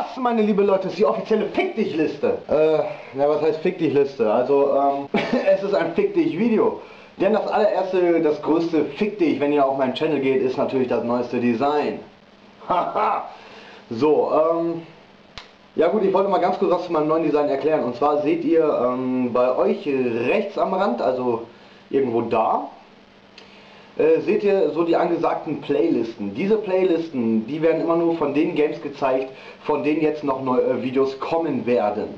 Das, meine liebe Leute, ist die offizielle Fick dich Liste. Äh, na was heißt Fick dich Liste? Also, ähm, es ist ein Fick dich Video. Denn das allererste, das größte Fick dich, wenn ihr auf meinen Channel geht, ist natürlich das neueste Design. Haha. so, ähm, ja gut, ich wollte mal ganz kurz was zu meinem neuen Design erklären. Und zwar seht ihr ähm, bei euch rechts am Rand, also irgendwo da, äh, seht ihr so die angesagten Playlisten. Diese Playlisten, die werden immer nur von den Games gezeigt, von denen jetzt noch neue äh, Videos kommen werden.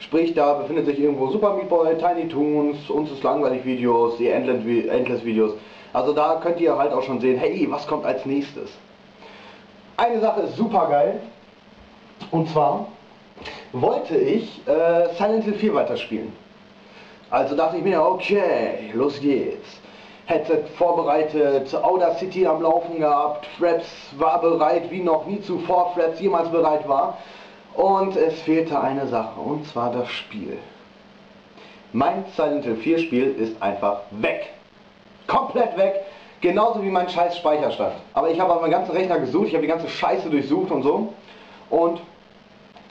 Sprich, da befindet sich irgendwo Super Meat Boy, Tiny Toons, uns ist langweilig Videos, die Endless Videos. Also da könnt ihr halt auch schon sehen, hey, was kommt als nächstes. Eine Sache ist super geil. Und zwar wollte ich äh, Silent Hill 4 weiterspielen. Also dachte ich mir, okay, los geht's. Headset vorbereitet, Audacity am Laufen gehabt, Fraps war bereit, wie noch nie zuvor Fraps jemals bereit war. Und es fehlte eine Sache, und zwar das Spiel. Mein Silent Hill 4 Spiel ist einfach weg. Komplett weg. Genauso wie mein scheiß Speicherstand. Aber ich habe auf meinem ganzen Rechner gesucht, ich habe die ganze Scheiße durchsucht und so. Und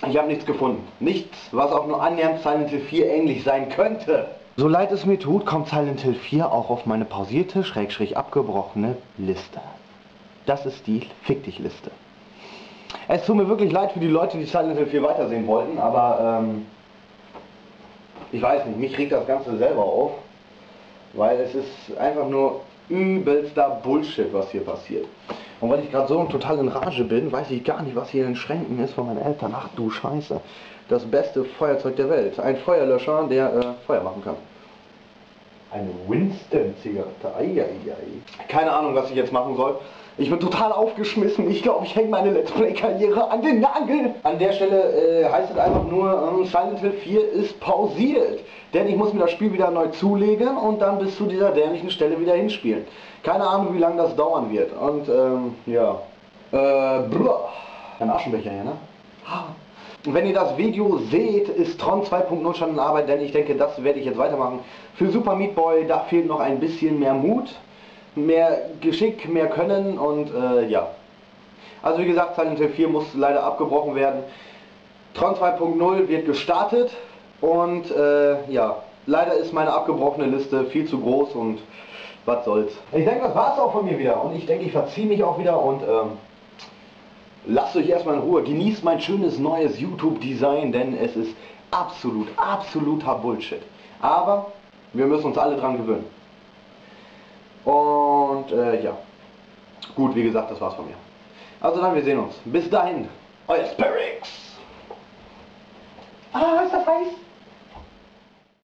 ich habe nichts gefunden. Nichts, was auch nur annähernd Silent Hill 4 ähnlich sein könnte. So leid es mir tut, kommt Silent Hill 4 auch auf meine pausierte, schrägstrich abgebrochene Liste. Das ist die Fick dich Liste. Es tut mir wirklich leid für die Leute, die Silent Hill 4 weitersehen wollten, aber ähm, ich weiß nicht, mich regt das Ganze selber auf, weil es ist einfach nur übelster Bullshit, was hier passiert. Und weil ich gerade so total in Rage bin, weiß ich gar nicht, was hier in den Schränken ist von meinen Eltern. Ach du Scheiße. Das beste Feuerzeug der Welt. Ein Feuerlöscher, der äh, Feuer machen kann. Eine Winston-Zigarette. Keine Ahnung, was ich jetzt machen soll. Ich bin total aufgeschmissen. Ich glaube, ich hänge meine Let's Play-Karriere an den Nagel. An der Stelle äh, heißt es einfach nur, ähm, Silent Hill 4 ist pausiert. Denn ich muss mir das Spiel wieder neu zulegen und dann bis zu dieser dämlichen Stelle wieder hinspielen. Keine Ahnung, wie lange das dauern wird. Und ähm, ja. Äh, blah. Ein Aschenbecher hier, ne? Wenn ihr das Video seht, ist Tron 2.0 schon in Arbeit, denn ich denke, das werde ich jetzt weitermachen. Für Super Meat Boy, da fehlt noch ein bisschen mehr Mut mehr Geschick, mehr Können und äh, ja. Also wie gesagt, Silent Hill 4 muss leider abgebrochen werden. Tron 2.0 wird gestartet und äh, ja, leider ist meine abgebrochene Liste viel zu groß und was soll's. Ich denke, das war's auch von mir wieder und ich denke, ich verziehe mich auch wieder und ähm, lasst euch erstmal in Ruhe. Genießt mein schönes neues YouTube-Design, denn es ist absolut, absoluter Bullshit. Aber wir müssen uns alle dran gewöhnen. Und äh, ja, gut, wie gesagt, das war's von mir. Also dann, wir sehen uns. Bis dahin, euer Sparix. Ah, ist das heiß?